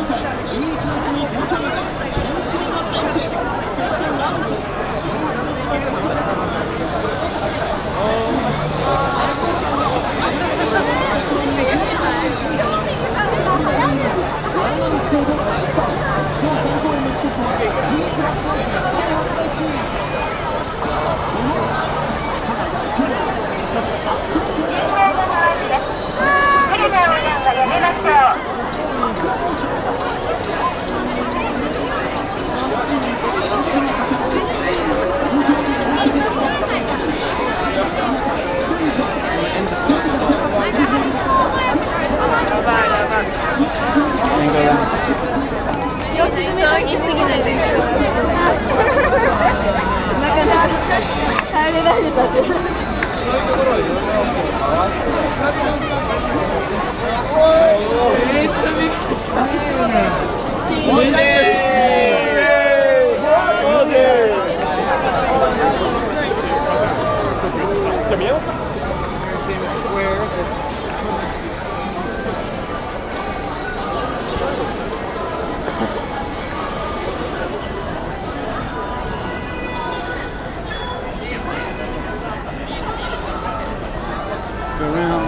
2回11日の東京がチェが参戦そしてなんと11日の東京最高円のチケットは B クラスの絶賛発売中 hangi signali? なかなか入れないです私。そういうところはいろいろめっちゃ見えた。めっちゃ見えた。宮本さん。around.